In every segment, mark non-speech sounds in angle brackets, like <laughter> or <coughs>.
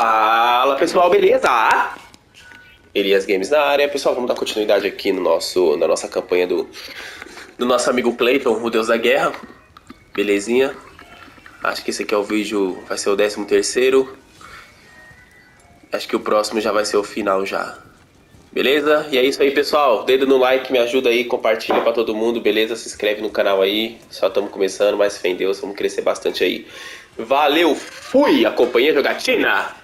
Fala pessoal, beleza? Elias Games na área, pessoal, vamos dar continuidade aqui no nosso, na nossa campanha do, do nosso amigo Clayton, o Deus da Guerra. Belezinha? Acho que esse aqui é o vídeo, vai ser o 13 terceiro. Acho que o próximo já vai ser o final já. Beleza? E é isso aí, pessoal. Dedo no like, me ajuda aí, compartilha para todo mundo, beleza? Se inscreve no canal aí. Só estamos começando, mas fé em Deus, vamos crescer bastante aí. Valeu, fui! Acompanhei a jogatina!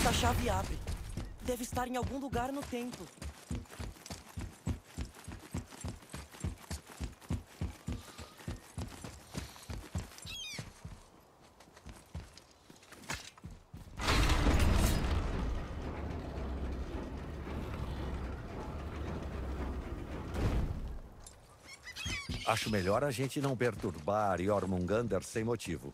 Essa chave abre. Deve estar em algum lugar no templo. Acho melhor a gente não perturbar Jormungandr sem motivo.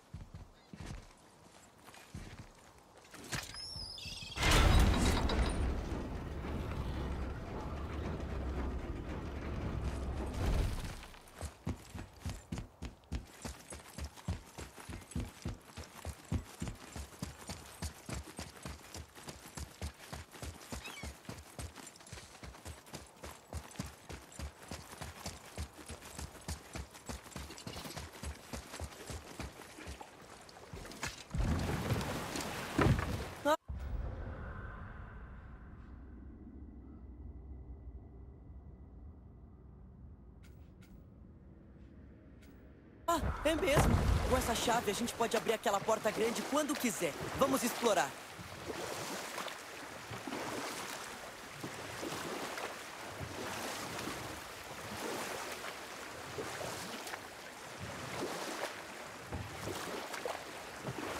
Ah, é mesmo. Com essa chave a gente pode abrir aquela porta grande quando quiser. Vamos explorar.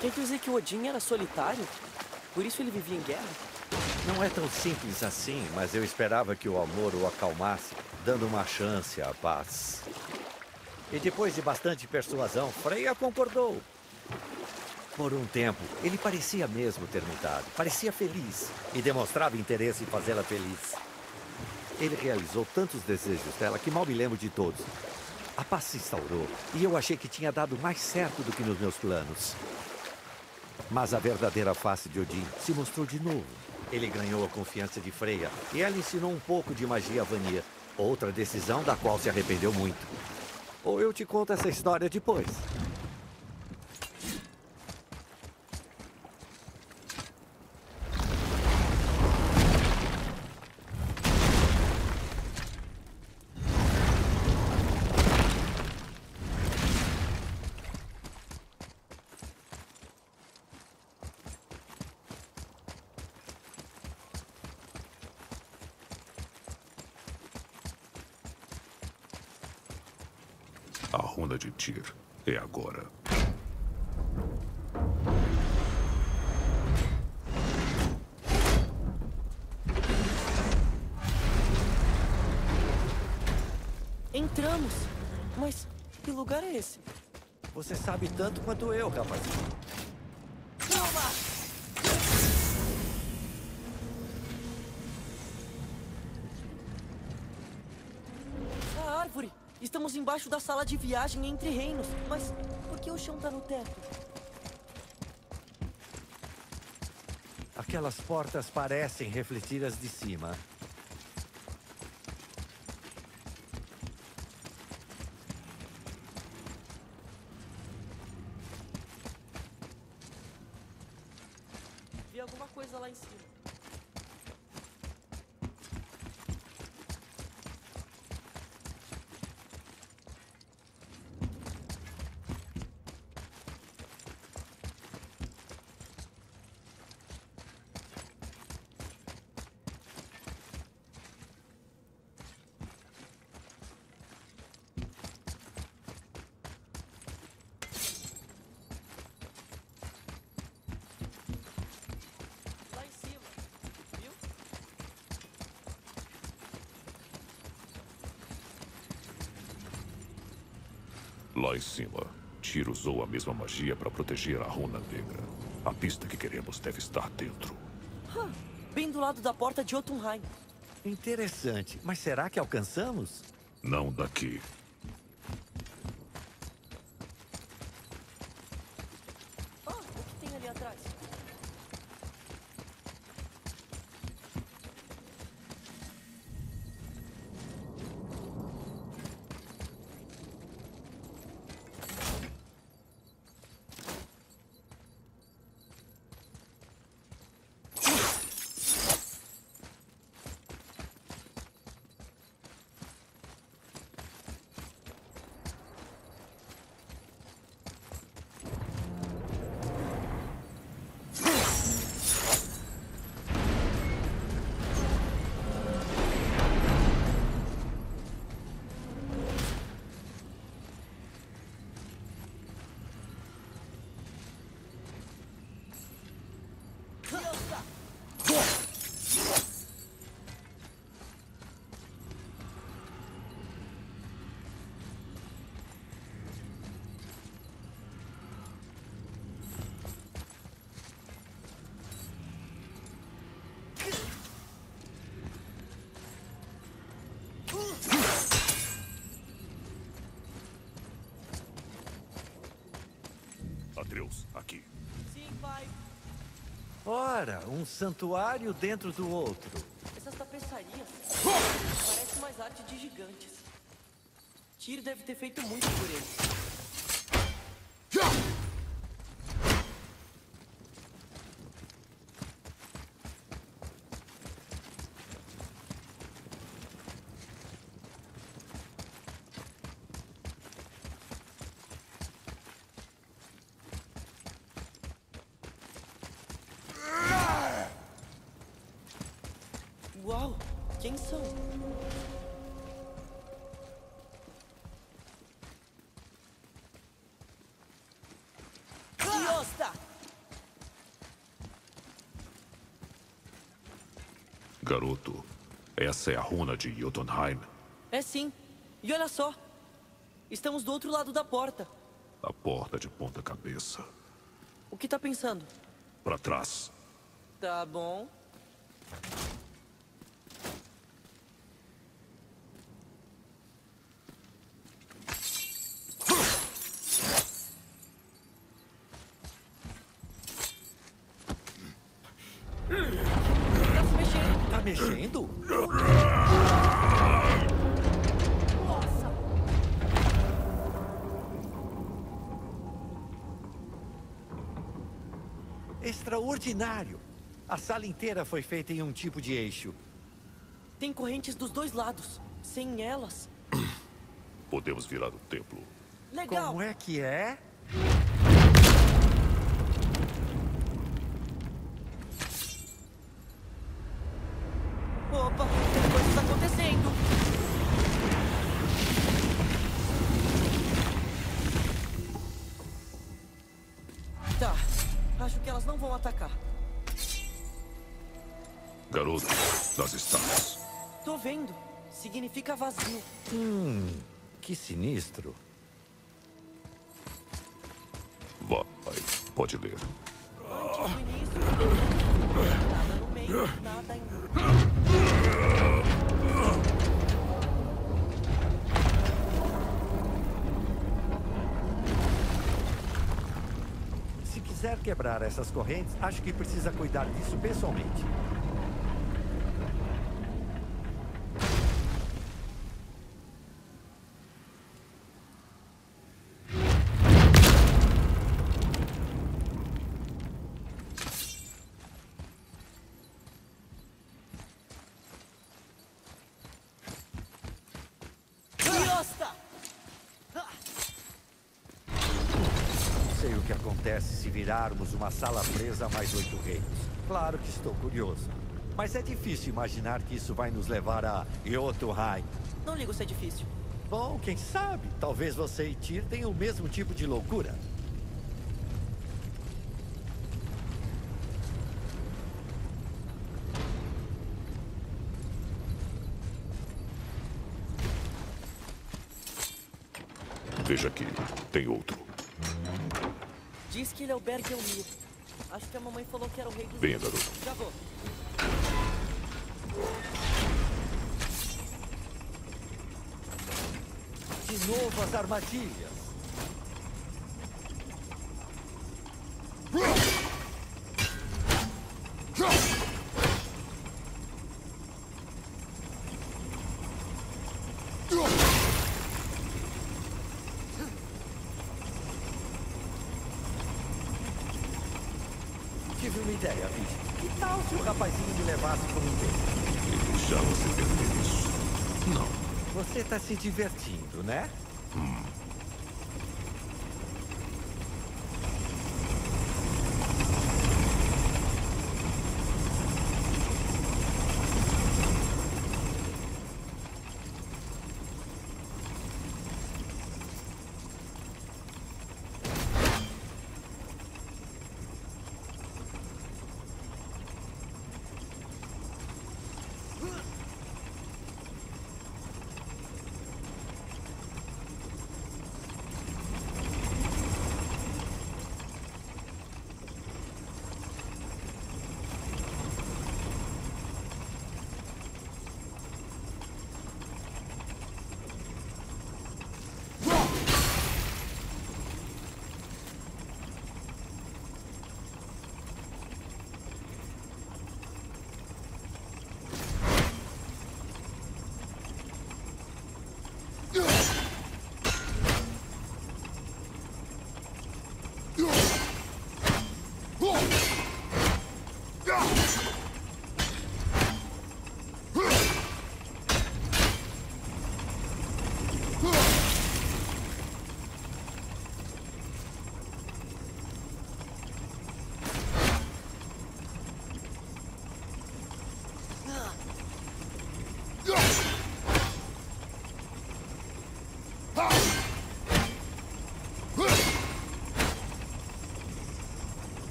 Quer dizer que o Odin era solitário? Por isso ele vivia em guerra? Não é tão simples assim, mas eu esperava que o amor o acalmasse, dando uma chance à paz. E depois de bastante persuasão, Freya concordou. Por um tempo, ele parecia mesmo ter mudado. Parecia feliz e demonstrava interesse em fazê-la feliz. Ele realizou tantos desejos dela que mal me lembro de todos. A paz se instaurou e eu achei que tinha dado mais certo do que nos meus planos. Mas a verdadeira face de Odin se mostrou de novo. Ele ganhou a confiança de Freya e ela ensinou um pouco de magia a Vanir. Outra decisão da qual se arrependeu muito. Ou eu te conto essa história depois. A runa de Tyr é agora. Entramos. Mas que lugar é esse? Você sabe tanto quanto eu, rapazinho. Embaixo da sala de viagem entre reinos. Mas por que o chão tá no teto? Aquelas portas parecem refletir as de cima. Vi alguma coisa lá em cima. Lá em cima. Viu? Lá em cima, Tyr usou a mesma magia para proteger a runa negra. A pista que queremos deve estar dentro. Bem do lado da porta de Jotunheim. Interessante. Mas será que alcançamos? Não daqui. Ah, o que tem ali atrás? Atreus, aqui. Ora, um santuário dentro do outro. Essas tapeçarias parecem mais arte de gigantes. Tyr deve ter feito muito por eles. Quem? Yosta! Garoto, essa é a runa de Jotunheim. É sim. E olha só. Estamos do outro lado da porta. A porta de ponta cabeça. O que tá pensando? Para trás. Tá bom. Tá se mexendo. Nossa! Extraordinário! A sala inteira foi feita em um tipo de eixo. Tem correntes dos dois lados. Sem elas. <coughs> Podemos virar o templo. Legal! Como é que é? Significa vazio. Hum, que sinistro. Vai, pode ler. Antes do início, nada no meio, nada em... Se quiser quebrar essas correntes, acho que precisa cuidar disso pessoalmente. Yosta! Não sei o que acontece se virarmos uma sala presa a mais oito reinos. Claro que estou curioso. Mas é difícil imaginar que isso vai nos levar a Jotunheim. Não ligo se é difícil. Bom, quem sabe? Talvez você e Tyr tenham o mesmo tipo de loucura. Veja aqui, tem outro. Diz que ele é o Bergelmir. Acho que a mamãe falou que era o rei dos... Venha, garoto. Já vou. De novo as armadilhas. Tive uma ideia, bicho. Que tal se o rapazinho me levasse por um tempo? E deixar você perder isso. Não. Você tá se divertindo, né?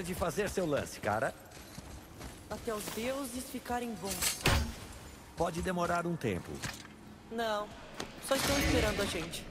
Hora de fazer seu lance, cara. Até os deuses ficarem bons. Pode demorar um tempo. Não, só estão esperando a gente.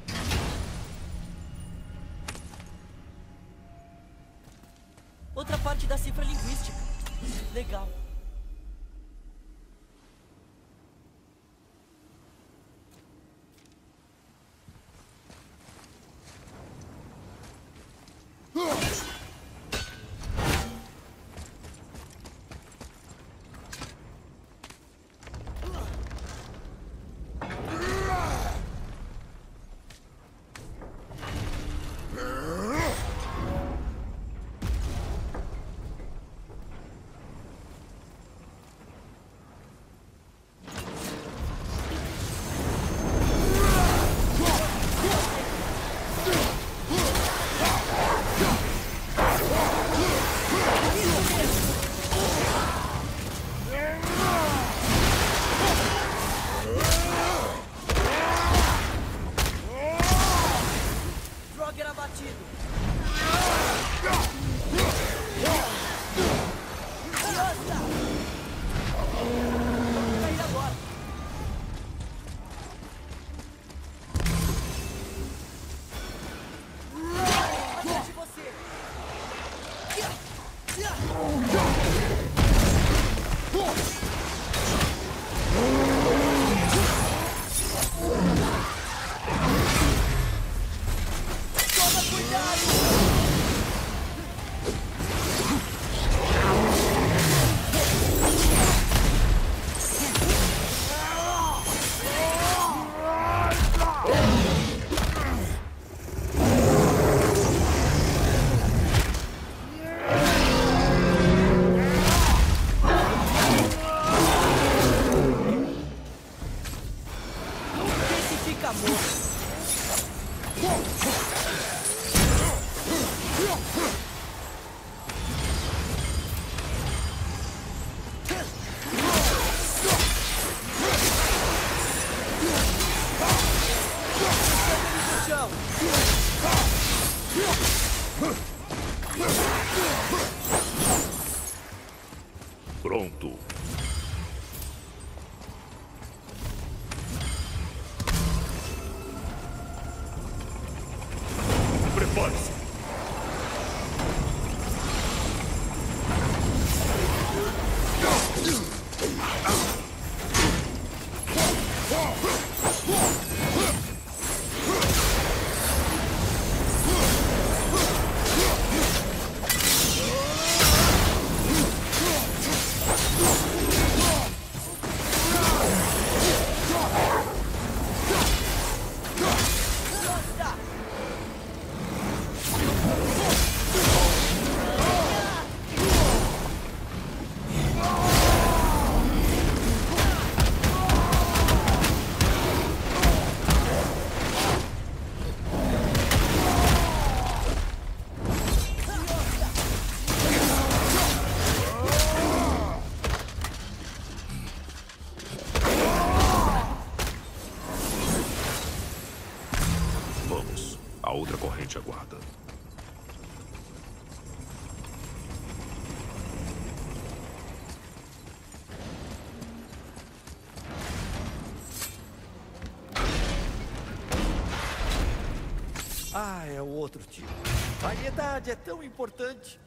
Ah, é outro tipo. Variedade é tão importante.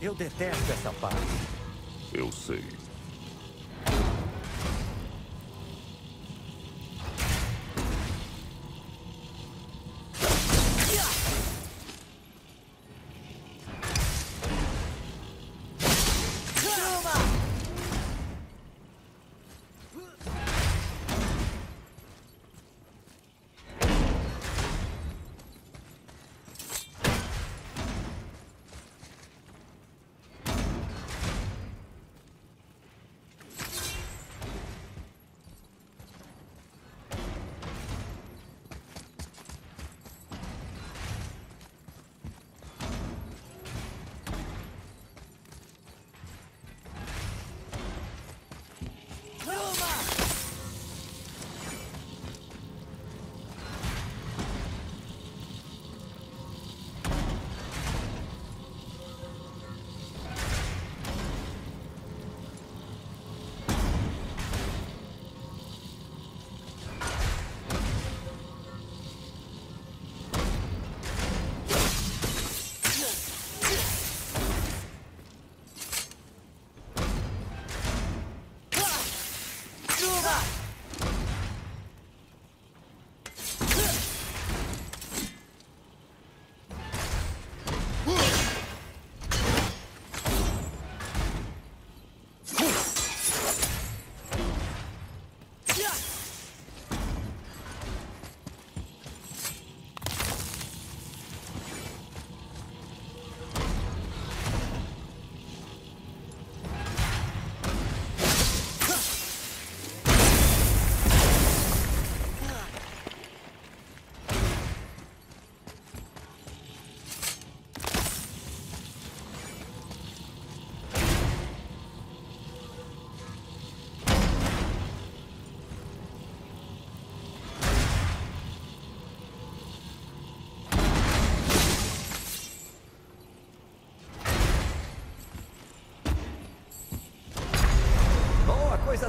Eu detesto essa parte. Eu sei.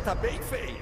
Tá bem feia.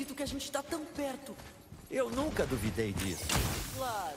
Acredito que a gente tá tão perto. Eu nunca duvidei disso. Claro.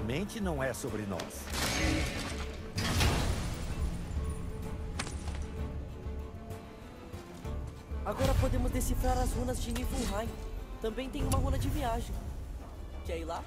Claramente não é sobre nós. Agora podemos decifrar as runas de Niflheim. Também tem uma runa de viagem. Quer ir lá?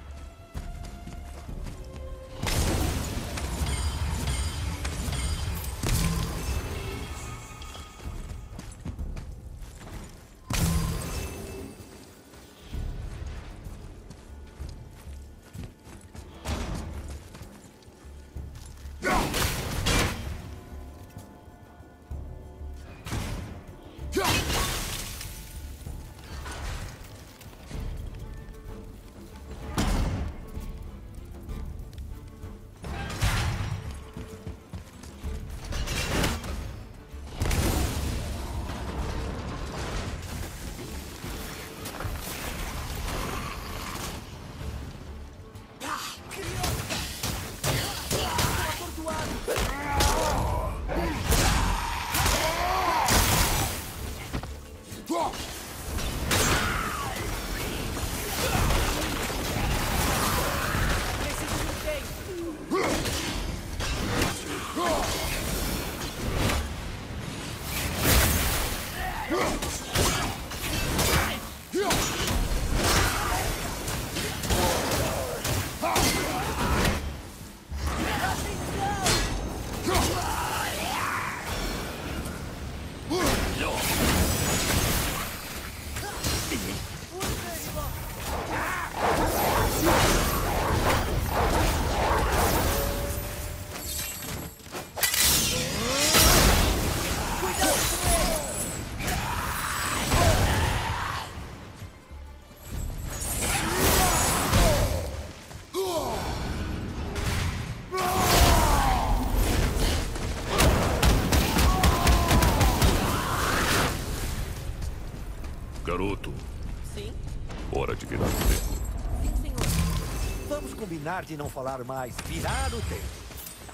Combinar de não falar mais. Virar o tempo.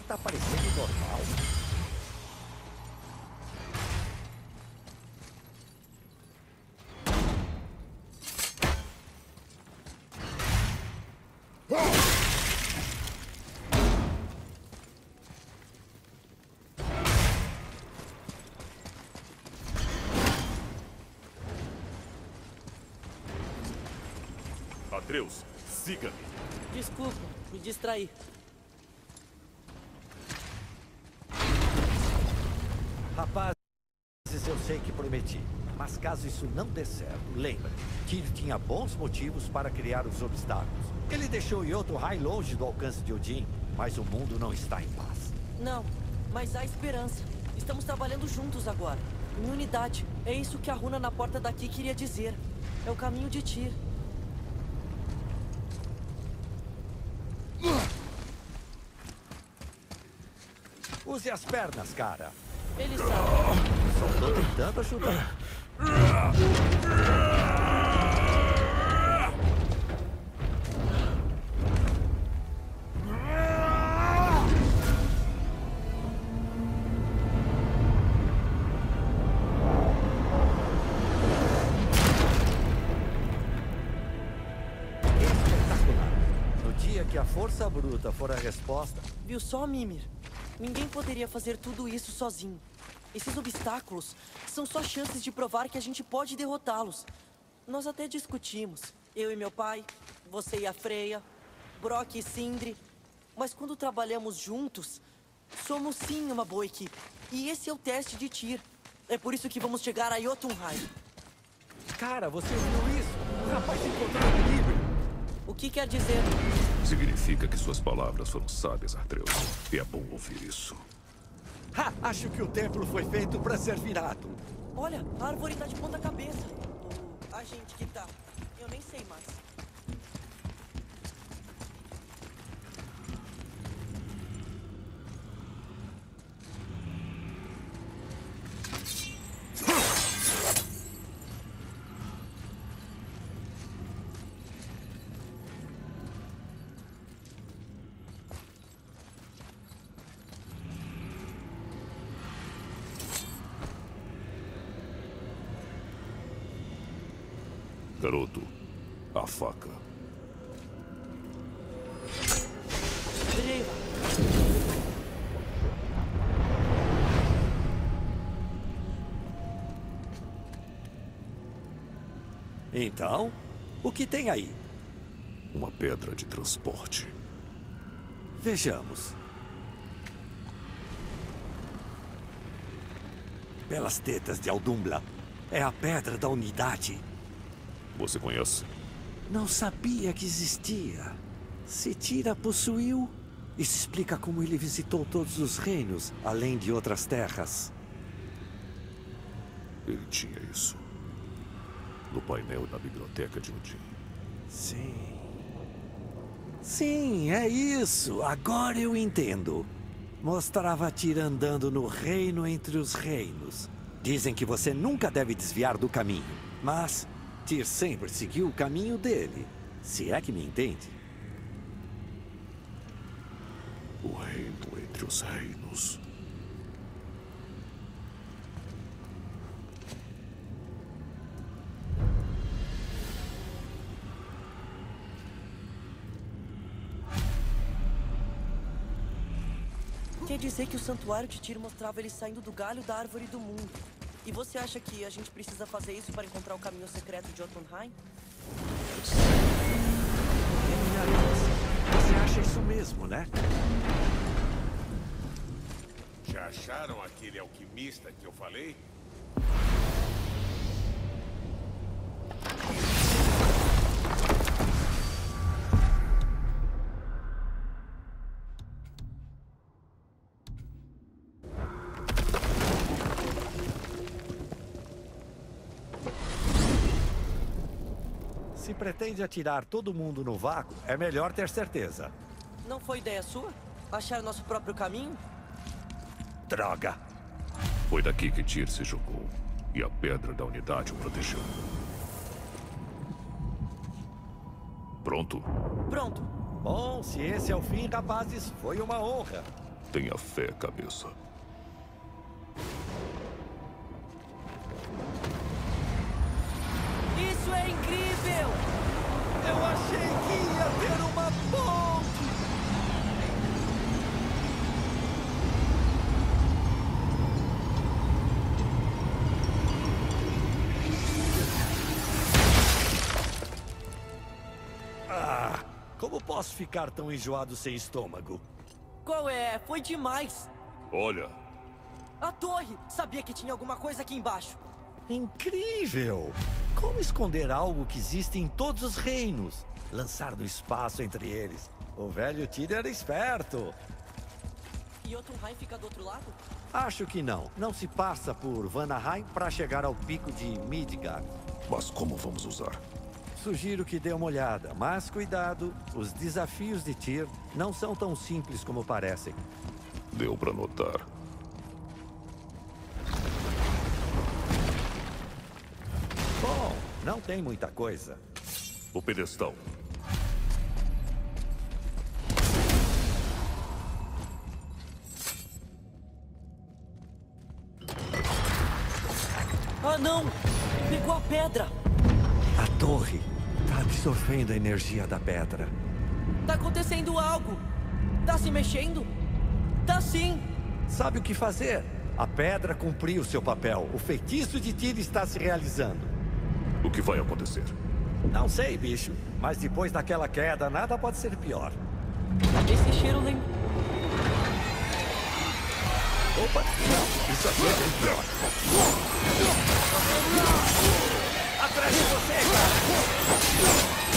Tá parecendo normal. Me distraí. Rapazes, eu sei que prometi. Mas caso isso não dê certo, lembre, Tyr tinha bons motivos para criar os obstáculos. Ele deixou Jotunheim longe do alcance de Odin, mas o mundo não está em paz. Não, mas há esperança. Estamos trabalhando juntos agora. Em unidade. É isso que a runa na porta daqui queria dizer. É o caminho de Tyr. Use as pernas, cara. Ele sabe. Só tô tentando ajudar. Espetacular. No dia que a força bruta for a resposta, Viu só, Mimir? Ninguém poderia fazer tudo isso sozinho. Esses obstáculos são só chances de provar que a gente pode derrotá-los. Nós até discutimos. Eu e meu pai, você e a Freya, Brock e Sindri. Mas quando trabalhamos juntos, somos sim uma boa equipe. E esse é o teste de Tyr. É por isso que vamos chegar a Jotunheim. Cara, você ouviu isso? O rapaz encontrou o equilíbrio. O que quer dizer? Significa que suas palavras foram sábias, Atreus. E é bom ouvir isso. Ha! Acho que o templo foi feito para ser virado. Olha, a árvore tá de ponta cabeça. Ou a gente que tá. Eu nem sei mais. Então, o que tem aí? Uma pedra de transporte. Vejamos. Pelas tetas de Aldumbla. É a pedra da unidade. Você conhece? Não sabia que existia. Sitira possuiu. Isso explica como ele visitou todos os reinos, além de outras terras. Ele tinha isso. No painel da biblioteca de Odin. Sim. Sim, é isso. Agora eu entendo. Mostrava Tyr andando no reino entre os reinos. Dizem que você nunca deve desviar do caminho. Mas Tyr sempre seguiu o caminho dele. Se é que me entende. O reino entre os reinos. Dizer que o santuário de Tyr mostrava ele saindo do galho da árvore do mundo. E você acha que a gente precisa fazer isso para encontrar o caminho secreto de Jotunheim? Você acha isso mesmo, né? Já acharam aquele alquimista que eu falei? Se pretende atirar todo mundo no vácuo, é melhor ter certeza. Não foi ideia sua? Achar nosso próprio caminho? Droga! Foi daqui que Tyr se jogou. E a pedra da unidade o protegeu. Pronto? Pronto. Bom, se esse é o fim, rapazes, foi uma honra. Tenha fé, cabeça. Ter uma ponte! Ah, como posso ficar tão enjoado sem estômago? Qual é? Foi demais! Olha, A torre! Sabia que tinha alguma coisa aqui embaixo. Incrível! Como esconder algo que existe em todos os reinos? Lançar no espaço entre eles. O velho Tyr era esperto. E Jotunheim fica do outro lado? Acho que não. Não se passa por Vanaheim para chegar ao pico de Midgard. mas como vamos usar? Sugiro que dê uma olhada, mas cuidado, os desafios de Tyr não são tão simples como parecem. Deu pra notar. Bom, não tem muita coisa. O pedestal. Não! Pegou a pedra! A torre está absorvendo a energia da pedra. Tá acontecendo algo! Tá se mexendo? Tá sim! Sabe o que fazer? A pedra cumpriu seu papel. O feitiço de Tyr está se realizando. O que vai acontecer? Não sei, bicho, mas depois daquela queda, nada pode ser pior. Esse cheiro lembra. Opa, isso aqui é bem pior. Atrás de você, cara!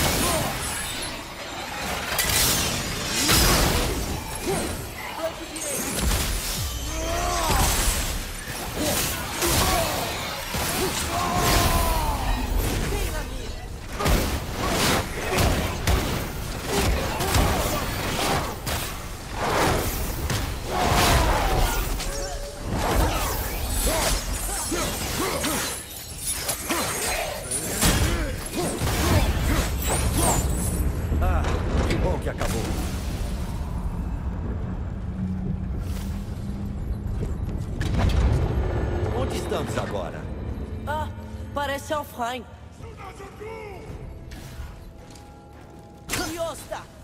costa.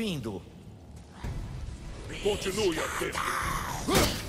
Vindo! Continue atento.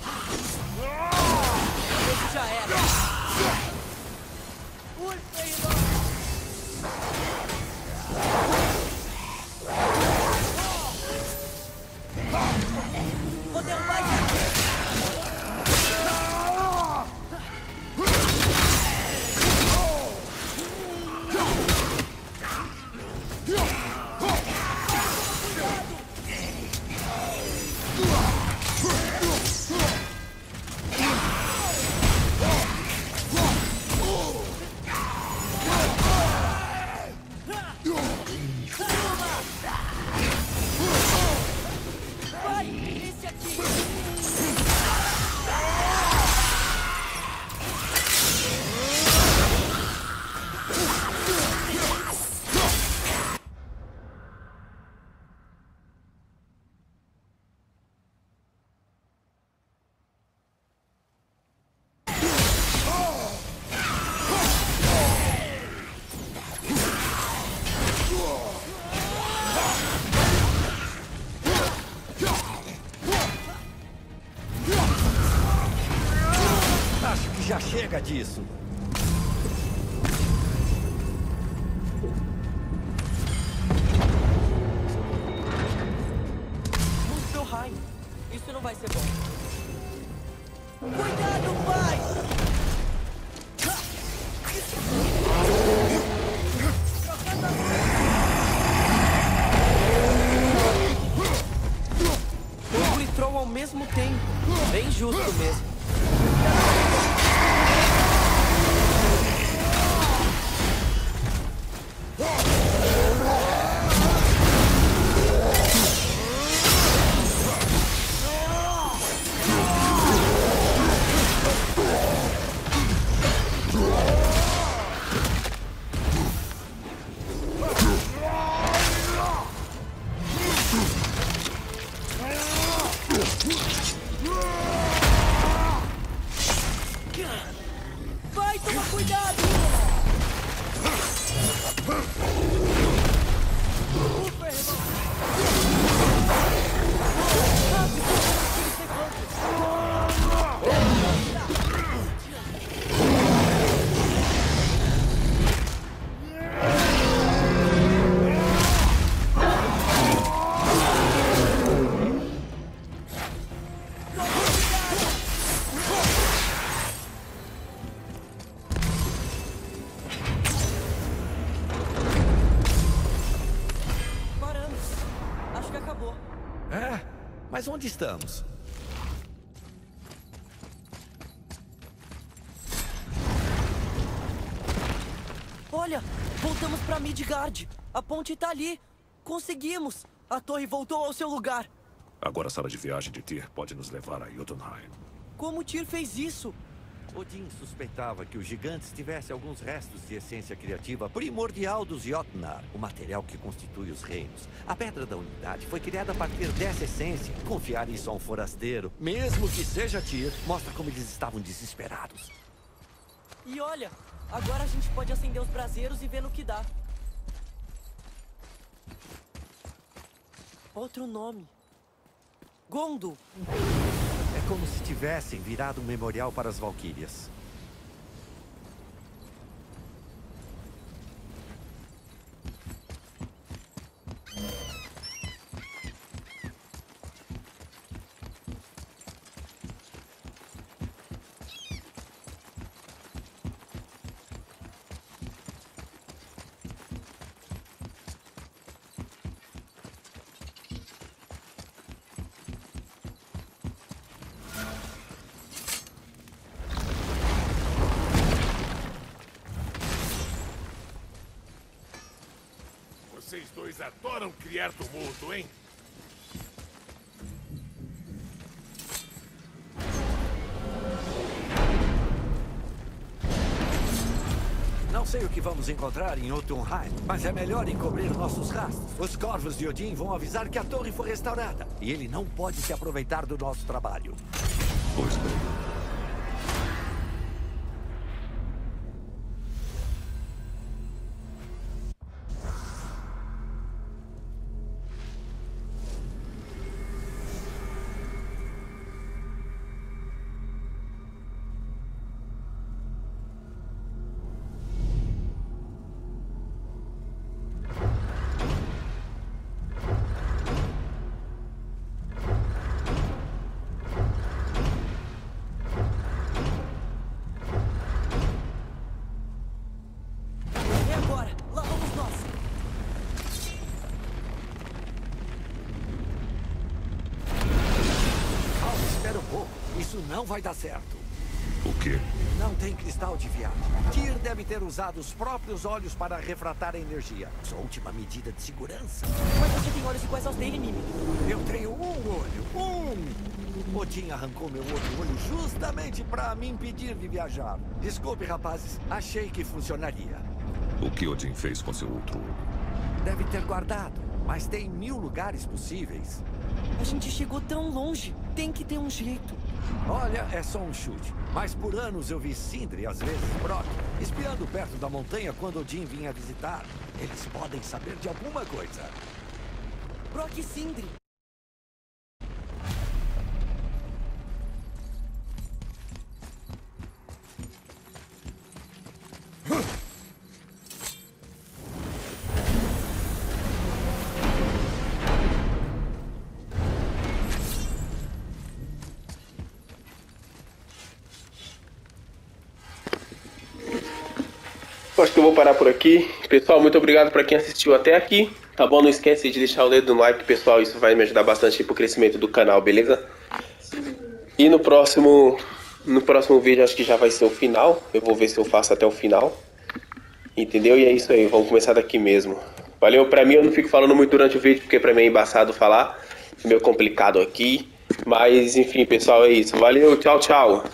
Disso. estamos. Olha, voltamos para Midgard. A ponte está ali. Conseguimos. A torre voltou ao seu lugar. Agora a sala de viagem de Tyr pode nos levar a Jotunheim. Como Tyr fez isso? Odin suspeitava que os gigantes tivessem alguns restos de essência criativa primordial dos Jotnar, o material que constitui os reinos. A Pedra da Unidade foi criada a partir dessa essência. Confiar isso a um forasteiro, mesmo que seja Tyr, mostra como eles estavam desesperados. E olha, agora a gente pode acender os braseiros e ver no que dá. Outro nome. Gondo. Como se tivessem virado um memorial para as Valquírias. Vocês dois adoram criar tumulto, hein? Não sei o que vamos encontrar em Jotunheim, mas é melhor encobrir nossos rastros. Os corvos de Odin vão avisar que a torre foi restaurada. E ele não pode se aproveitar do nosso trabalho. Pois vai dar certo. O quê? Não tem cristal de viagem. Tyr deve ter usado os próprios olhos para refratar a energia. Sua última medida de segurança. Mas você tem olhos iguais aos dele, Mimi. Eu tenho um olho. Um! Odin arrancou meu outro olho justamente para me impedir de viajar. Desculpe, rapazes. Achei que funcionaria. O que Odin fez com seu outro olho? Deve ter guardado. Mas tem mil lugares possíveis. A gente chegou tão longe. Tem que ter um jeito. Olha, é só um chute. Mas por anos eu vi Sindri, às vezes Brock, espiando perto da montanha quando Odin vinha visitar. Eles podem saber de alguma coisa. Brock e Sindri. Vou parar por aqui. Pessoal, muito obrigado para quem assistiu até aqui. Tá bom? Não esquece de deixar o dedo no like, pessoal. Isso vai me ajudar bastante pro crescimento do canal, beleza? E no próximo, no próximo vídeo acho que já vai ser o final. Eu vou ver se eu faço até o final. Entendeu? E é isso aí. Vamos começar daqui mesmo. Valeu. Pra mim eu não fico falando muito durante o vídeo porque pra mim é embaçado falar. Meio complicado aqui. Mas enfim, pessoal, é isso. Valeu. Tchau, tchau.